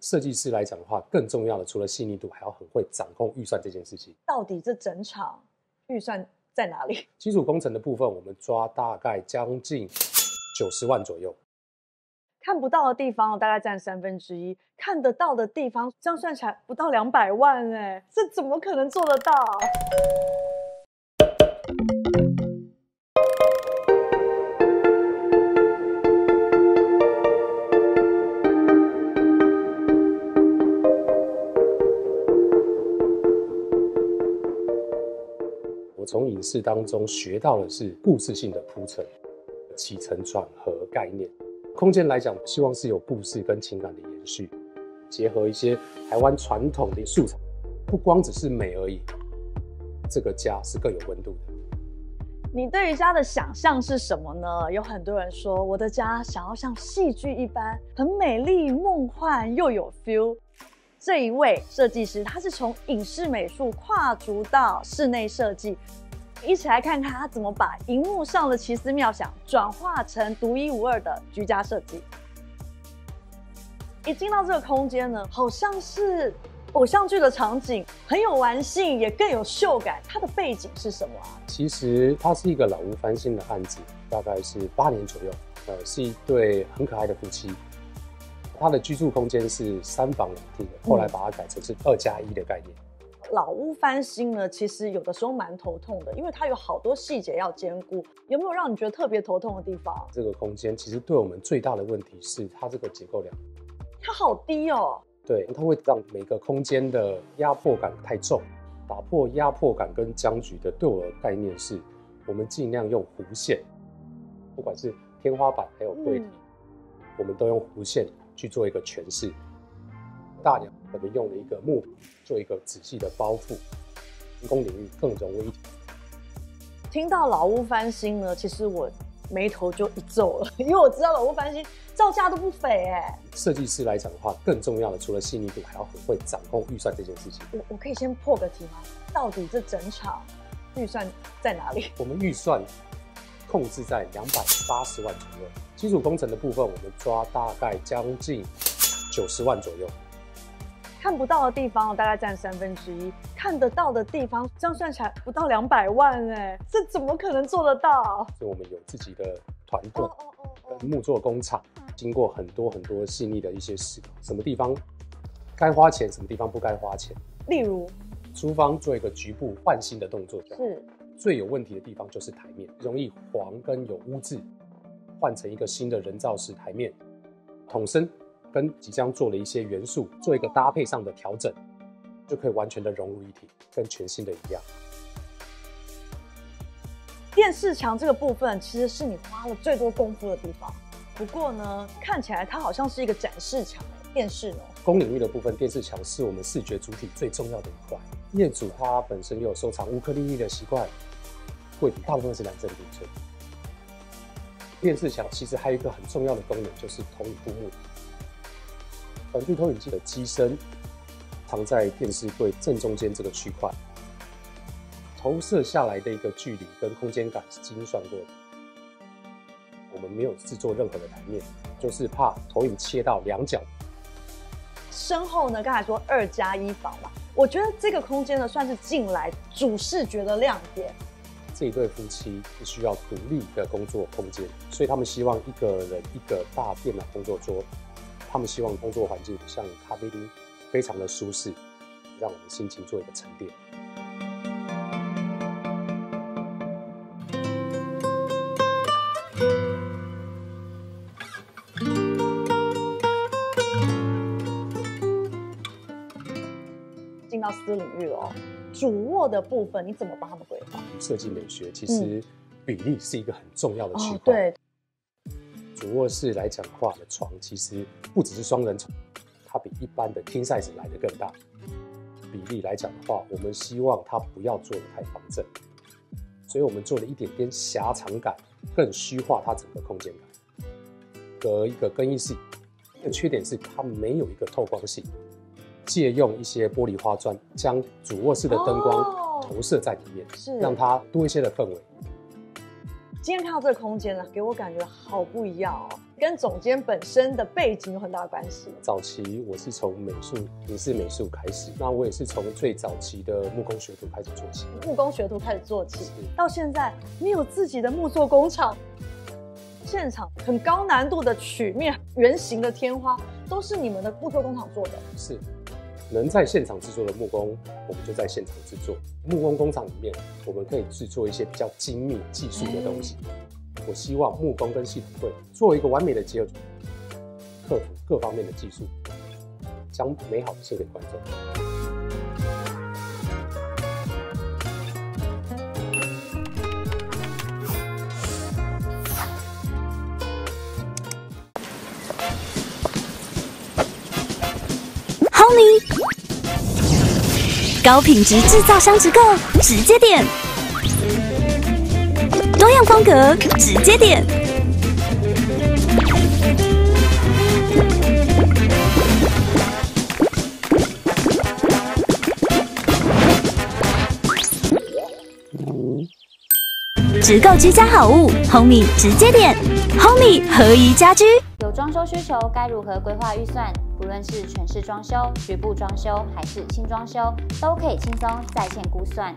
设计师来讲的话，更重要的除了细腻度，还要很会掌控预算这件事情。到底这整场预算在哪里？基础工程的部分，我们抓大概将近九十万左右。看不到的地方大概占三分之一，看得到的地方这样算起来不到两百万哎，这怎么可能做得到？影视当中学到的是故事性的铺陈、起承转合概念。空间来讲，希望是有故事跟情感的延续，结合一些台湾传统的素材，不光只是美而已。这个家是更有温度的。你对于家的想象是什么呢？有很多人说，我的家想要像戏剧一般，很美丽、梦幻又有 feel。这一位设计师，他是从影视美术跨足到室内设计，一起来看看他怎么把荧幕上的奇思妙想转化成独一无二的居家设计。一进到这个空间呢，好像是偶像剧的场景，很有玩性，也更有秀感。它的背景是什么啊？其实它是一个老屋翻新的案子，大概是八年左右。呃，是一对很可爱的夫妻。他的居住空间是三房两厅，后来把它改成是二加一的概念。老屋翻新呢，其实有的时候蛮头痛的，因为它有好多细节要兼顾。有没有让你觉得特别头痛的地方？这个空间其实对我们最大的问题是它这个结构梁，它好低哦。对，它会让每个空间的压迫感太重。打破压迫感跟僵局的，对我的概念是，我们尽量用弧线，不管是天花板还有柜体，我们都用弧线。去做一个诠释，大梁我们用了一个木做一个仔细的包覆，人工领域更容易。听到老屋翻新呢，其实我眉头就一皱了，因为我知道老屋翻新造价都不菲哎。设计师来讲的话，更重要的除了细腻度，还要很会掌控预算这件事情。我我可以先破个题吗？到底这整场预算在哪里？我们预算。控制在两百八十万左右，基础工程的部分我们抓大概将近九十万左右。看不到的地方大概占三分之一，看得到的地方这样算起来不到两百万哎，这怎么可能做得到？所以我们有自己的团队，木作工厂，经过很多很多细腻的一些思考，什么地方该花钱，什么地方不该花钱。例如，厨房做一个局部换新的动作，是。最有问题的地方就是台面容易黄跟有污渍，换成一个新的人造石台面，桶身跟即将做的一些元素做一个搭配上的调整，就可以完全的融入一体，跟全新的一样。电视墙这个部分其实是你花了最多功夫的地方，不过呢，看起来它好像是一个展示墙电视呢。公领域的部分，电视墙是我们视觉主体最重要的一块。业主他本身又有收藏乌克丽丽的习惯。柜体大部分是两正顶寸。电视墙其实还有一个很重要的功能，就是投影布幕。反距投影机的机身藏在电视柜正中间这个区块，投射下来的一个距离跟空间感是精算过的。我们没有制作任何的台面，就是怕投影切到两角。身后呢，刚才说二加一房嘛，我觉得这个空间呢算是进来主视觉的亮点。这一对夫妻是需要独立的工作空间，所以他们希望一个人一个大电脑工作桌。他们希望工作环境像咖啡厅，非常的舒适，让我们心情做一个沉淀。进到私领域了。主卧的部分你怎么帮他们规划？设计美学其实比例是一个很重要的区块。对，主卧室来讲的话，的床其实不只是双人床，它比一般的 king size 来的更大。比例来讲的话，我们希望它不要做的太方正，所以我们做了一点点狭长感，更虚化它整个空间感。隔一个更衣室，一个缺点是它没有一个透光性。借用一些玻璃花砖，将主卧室的灯光投射在里面，是让它多一些的氛围。今天看到这个空间呢，给我感觉好不一样哦。跟总监本身的背景有很大的关系。早期我是从美术、影视美术开始，那我也是从最早期的木工学徒开始做起。木工学徒开始做起，到现在你有自己的木作工厂，现场很高难度的曲面、圆形的天花，都是你们的木作工厂做的。是能在现场制作的木工，我们就在现场制作。木工工厂里面，我们可以制作一些比较精密技术的东西。我希望木工跟系统会做一个完美的结合，克服各方面的技术，将美好献给观众。红米高品质制造商直购，直接点，多样风格，直接点。直购居家好物，，Homey 直接点，Homey 合宜家居。有装修需求该如何规划预算？无论是全室装修、局部装修还是轻装修，都可以轻松在线估算。